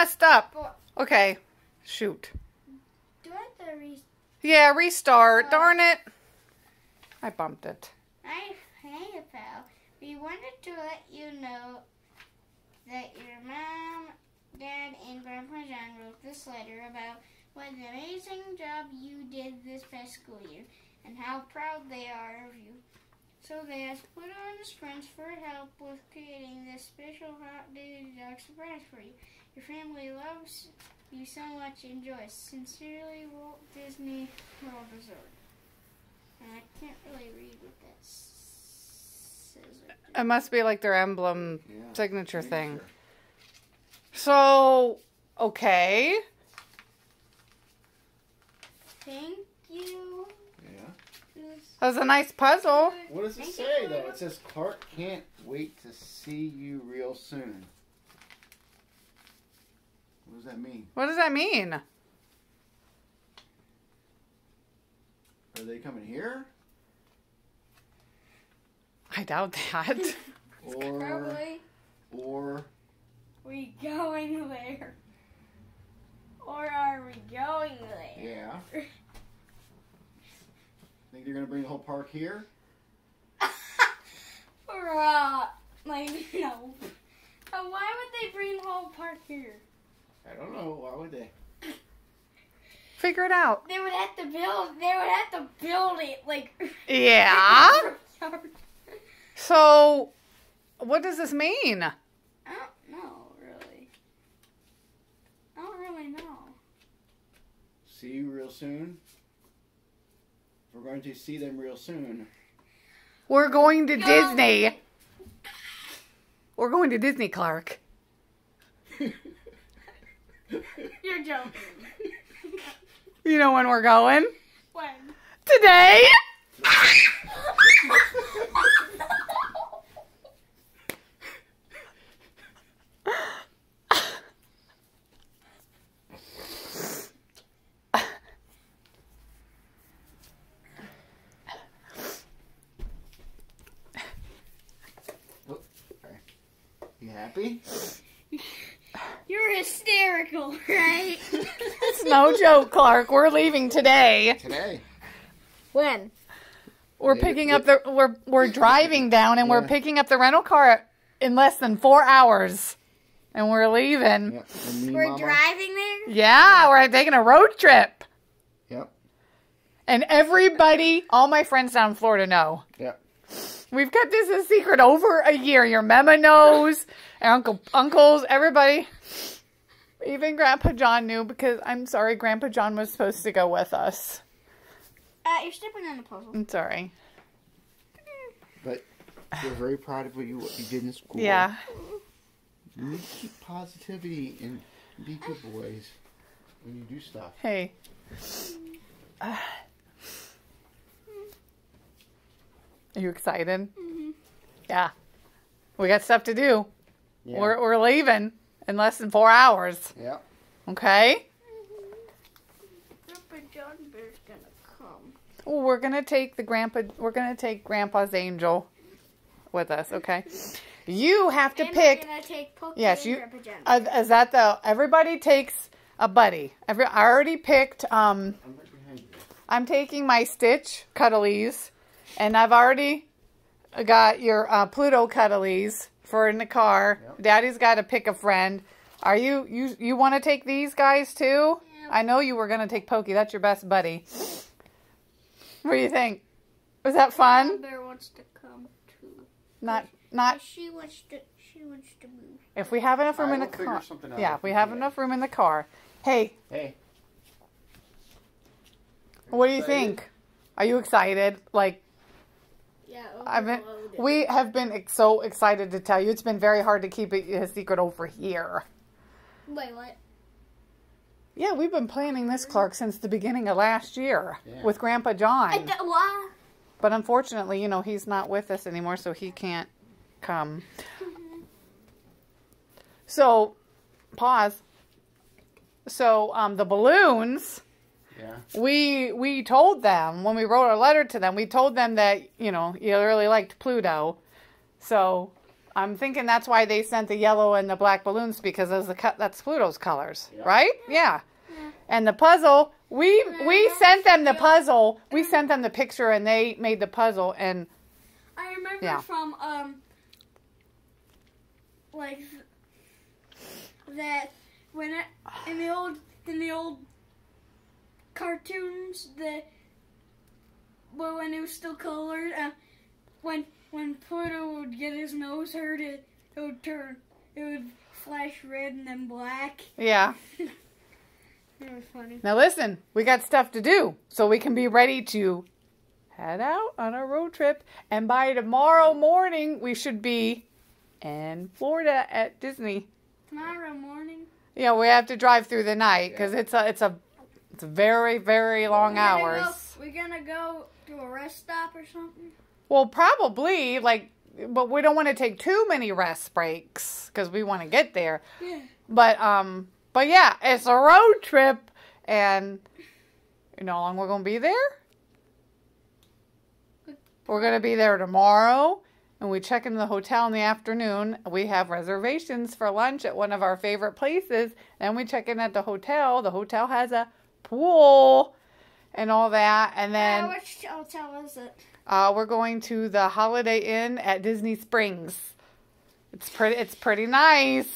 messed up. Okay. Shoot. Do I have to re- Yeah, restart. Oh. Darn it. I bumped it. I, hey, pal. We wanted to let you know that your mom, dad, and Grandpa John wrote this letter about what an amazing job you did this past school year and how proud they are of you. So they asked Pluto and his friends for help with creating this special hot daily dog surprise for you. Your family loves you so much. Enjoy. Sincerely, Walt Disney World Resort. And I can't really read what that s- says. It must be like their emblem Yeah. signature thing. So, okay. Thank you. Yeah. This- That was a nice puzzle. What does it Thank say for though? It says Clarke can't wait to see you real soon. What does that mean? What does that mean? Are they coming here? I doubt that. Or Probably. or We going there? Or are we going there? yeah. Think they're gonna bring the whole park here? or uh, like no. Why would they bring the whole park here? I don't know. Why would they? Figure it out. They would have to build. They would have to build it like. Yeah. So, what does this mean? I don't know really. I don't really know. See you real soon. We're going to see them real soon. We're going to Go. Disney. We're going to Disney, Clarke. You're joking. You know when we're going? when? Today. You happy? You're hysterical, right? It's no joke, Clarke. We're leaving today. Today. when? We're Yeah, picking yeah. up the we're we're driving down and we're picking up the rental car in less than 4 hours. And we're leaving. Yep. And me, We're Mama. driving there. Yeah, we're taking a road trip. Yep. And everybody, all my friends down in Florida know. Yep. We've kept this a secret over a year. Your mama knows, our uncle, uncles, everybody. Even Grandpa John knew because I'm sorry, Grandpa John was supposed to go with us. Uh, you're stepping on the puzzle. I'm sorry. But we're very proud of what you, what you did in school. Yeah. You need to keep positivity and be good boys when you do stuff. Hey. Uh, are you excited? Mhm. Yeah. We got stuff to do. Yeah. We're we're leaving in less than four hours. Yep. Okay. Grandpa John Bear's gonna come. Well, we're gonna take the grandpa. We're gonna take Grandpa's angel with us. Okay. You have to and pick. We're gonna take Pokey Yes, and you- Grandpa Uh, is that the? Everybody takes a buddy. Every I already picked. Um, I'm right behind you. I'm taking my Stitch Cuddlies, and I've already got your uh, Pluto Cuddlies for in the car. Yep. Daddy's got to pick a friend. Are you you you want to take these guys too? Yeah. I know you were gonna take Pokey. That's your best buddy. What do you think? Was that fun? Bear wants to come too. Not not She wants to. She wants to move. if we have enough room I in the car. Yeah, if if we we have enough room in the car. Hey, Hey. what do you Excited? think? Are you excited? Like Yeah. I mean, we have been ex- so excited to tell you. It's been very hard to keep it a secret over here. Wait, what? Yeah, we've been planning this, Clarke, since the beginning of last year Yeah. with Grandpa I John. d- why? But unfortunately, you know, he's not with us anymore, so he can't come. So, pause. So, um, the balloons. Yeah. we we told them when we wrote our letter to them we told them that you know you really liked pluto so I'm thinking that's why they sent the yellow and the black balloons because those the co- that's Pluto's colors, Yeah. right? Yeah. And the puzzle, we we sent them the puzzle. We sent them the picture and they made the puzzle and I remember Yeah. from um like that when it, in the old in the old cartoons that well when it was still colored uh, when when Pluto would get his nose hurt it, it would turn it would flash red and then black. yeah. It was funny. Now listen, we got stuff to do so we can be ready to head out on a road trip and by tomorrow morning we should be in Florida at Disney. Tomorrow morning. Yeah, we have to drive through the night because it's a it's a it's very very long We're hours. Go, we're gonna go to a rest stop or something. Well, probably like, but we don't want to take too many rest breaks because we want to get there. Yeah. But um, but yeah, it's a road trip, and you know how long we're gonna be there? We're gonna be there tomorrow, and we check in the hotel in the afternoon. We have reservations for lunch at one of our favorite places. and we check in at the hotel. The hotel has a pool and all that, and then. uh, which hotel is it? Uh, we're going to the Holiday Inn at Disney Springs. It's pretty. It's pretty nice,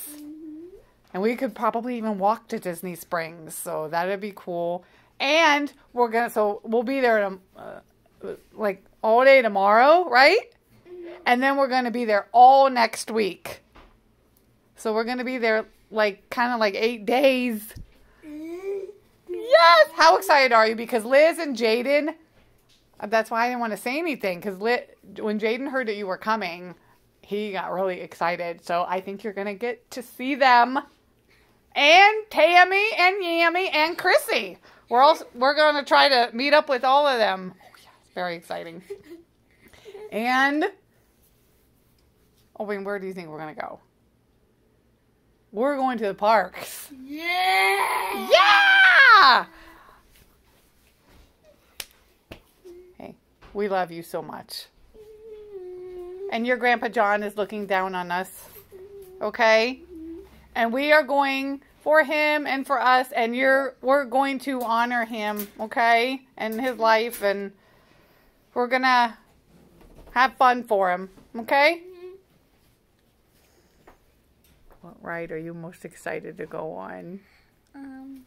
and we could probably even walk to Disney Springs, so that'd be cool. And we're gonna. So we'll be there, tom- uh, like all day tomorrow, right? And then we're gonna be there all next week. So we're gonna be there like kind of like eight days. Yes. How excited are you? Because Liz and Jaden. uh, That's why I didn't want to say anything. Because when Jaden heard that you were coming, he got really excited. So I think you're gonna get to see them, and Tammy and Yammy and Chrissy. We're also we're gonna try to meet up with all of them. Very exciting. And oh, wait, where do you think we're gonna go? We're going to the parks. Yeah. Yeah! Hey, we love you so much. And your Grandpa John is looking down on us. Okay? And we are going for him and for us and you're we're going to honor him, okay? And his life and we're going to have fun for him, okay? What ride are you most excited to go on? Um,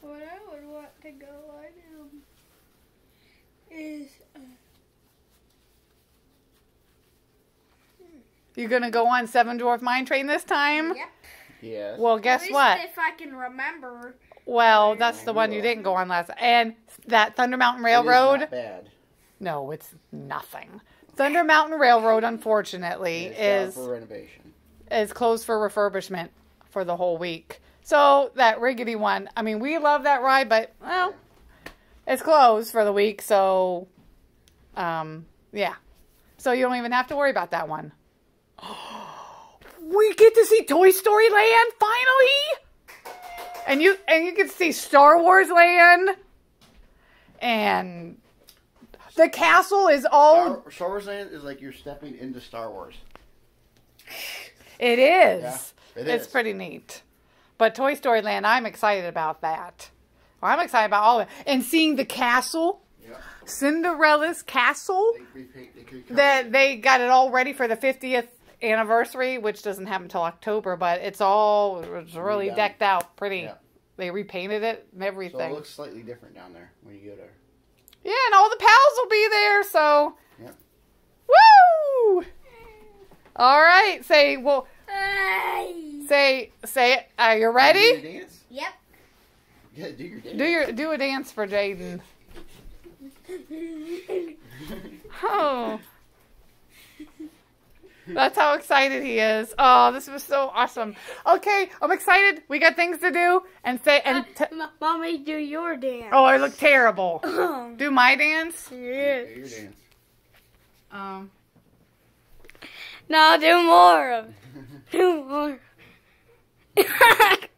what I would want to go on um, is uh, You gonna go on Seven Dwarf Mine Train this time? Yep. Yes. Well, at guess least what? If I can remember. Well, that's the one you didn't go on last. And that Thunder Mountain It is Railroad. not bad. No, it's nothing. Thunder Mountain Railroad, unfortunately, is for renovation. is closed for refurbishment for the whole week. So that riggedy one, I mean, we love that ride, but well, it's closed for the week. So, um, yeah. So you don't even have to worry about that one. We get to see Toy Story Land finally, and you and you can see Star Wars Land, and the castle is all. Star, Star Wars Land is like you're stepping into Star Wars. It is. Yeah, it it's pretty neat. But Toy Story Land, I'm excited about that. Well, I'm excited about all of it. And seeing the castle, Yeah. Cinderella's castle, They repaint, they that they got it all ready for the 50th anniversary, which doesn't happen until October, but it's all it's really decked out pretty. Yeah. They repainted it and everything. So it looks slightly different down there when you go there. Yeah, and all the pals will be there, so. Yep. Woo! All right, say, well, Hey. say, say, are you ready? Do your ready? dance? Yep. Yeah, do your dance. Do your do a dance for Jaden. Oh. That's how excited he is. Oh, this was so awesome. Okay, I'm excited. We got things to do and say and t- M- Mommy, do your dance. Oh, I look terrible. Do my dance? Do your dance. Um No, do more of. Do more.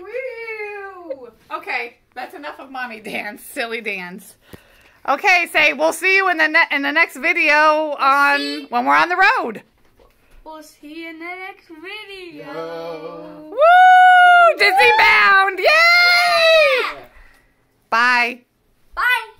Woo! Okay, that's enough of mommy dance, silly dance. Okay, say we'll see you in the ne- in the next video on see. when we're on the road. We'll see you in the next video. Woo! Disney bound! Yay! Yeah. Bye. Bye.